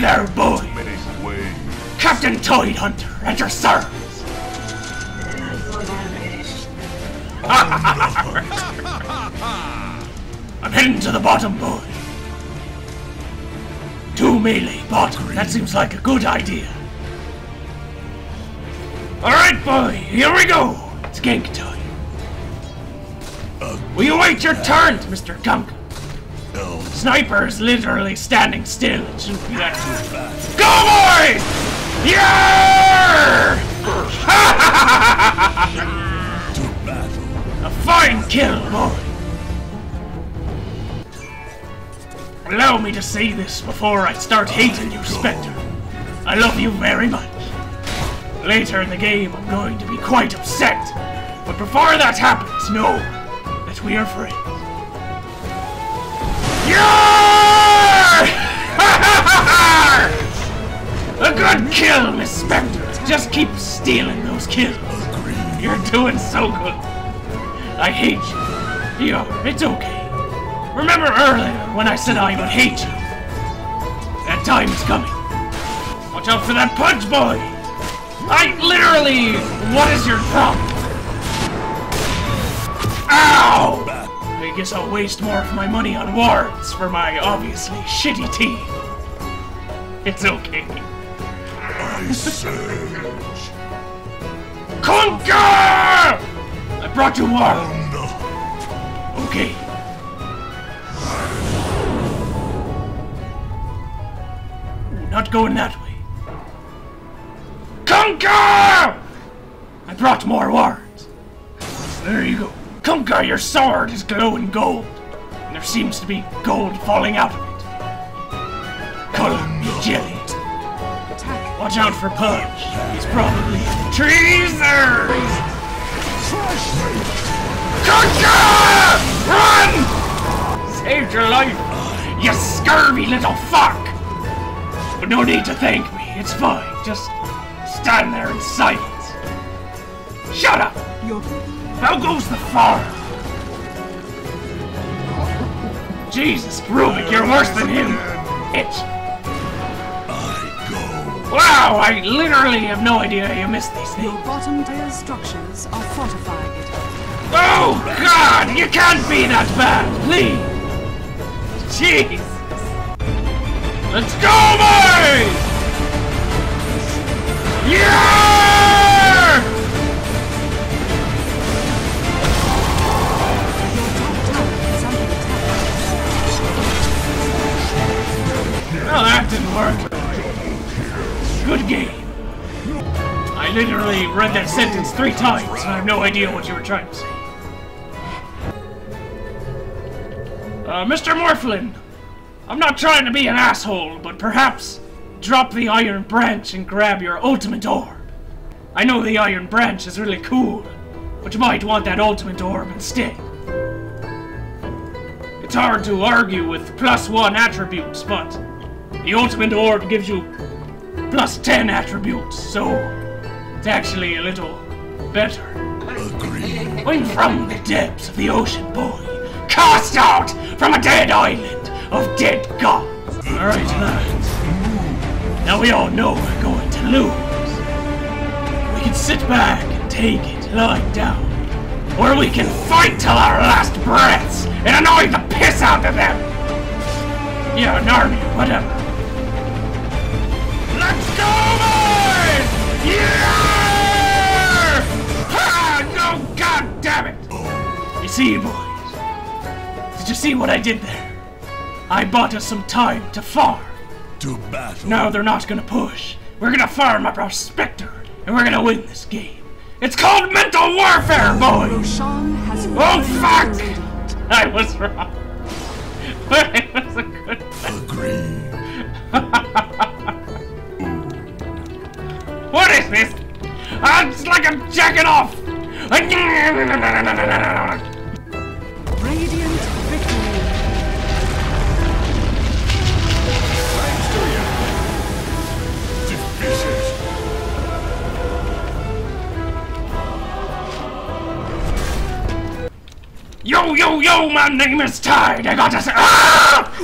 there, boy! Captain Toad Hunter at your service! I'm heading to the bottom, boy. Two melee bottom. That seems like a good idea. Alright, boy, here we go. It's gank time. Will you wait your turn, Mr. Kunkka? No. Sniper is literally standing still. It shouldn't be that Go, boy! Yeah! A fine kill, boy. Allow me to say this before I start hating you, Spectre. I love you very much. Later in the game, I'm going to be quite upset. But before that happens, know that we are friends. A good kill, Miss Spectre. Just keep stealing those kills. You're doing so good. I hate you. It's okay. Remember earlier when I said I would hate you? That time is coming. Watch out for that punch, boy! I literally... What is your problem? Ow! I guess I'll waste more of my money on wards for my obviously shitty team. It's okay. I surge. Kunkka! I brought you wards. No. Okay. Not going that way. Kunkka! I brought more wards. There you go. Kunkka, your sword is glowing gold. And there seems to be gold falling out of it. Color jelly. Watch out for Pudge. He's probably in the trees there. Kunkka! Run! Saved your life, you scurvy little fuck! But no need to thank me, it's fine. Just stand there in silence. Shut up! How goes the farm? Jesus, Rubik, you're worse than him! Itch. I go. Wow, I literally have no idea how you missed these things. Your bottom tier structures are fortified. Oh, God! You can't be that bad, please! Jesus! Let's go, boys! Yeah! Work. Good game. I literally read that sentence three times, and I have no idea what you were trying to say. Uh, Mr. Morphling, I'm not trying to be an asshole, but perhaps drop the Iron Branch and grab your Ultimate Orb. I know the Iron Branch is really cool, but you might want that Ultimate Orb instead. It's hard to argue with plus one attributes, but the Ultimate Orb gives you plus 10 attributes, so it's actually a little better. Agree. I'm from the depths of the ocean, boy. Cast out from a dead island of dead gods. Alright, lads. Now we all know we're going to lose. We can sit back and take it lying down. Or we can fight till our last breaths and annoy the piss out of them. Yeah, an army, whatever. See, boys, did you see what I did there? I bought us some time to farm. To battle. Now they're not gonna push. We're gonna farm up our Spectre, and we're gonna win this game. It's called mental warfare, boys! Oh, fuck! I was wrong. But it was a good Agree. What is this? It's like I'm jacking off! Yo, yo, yo, my name is Tide. I got to say. Ah!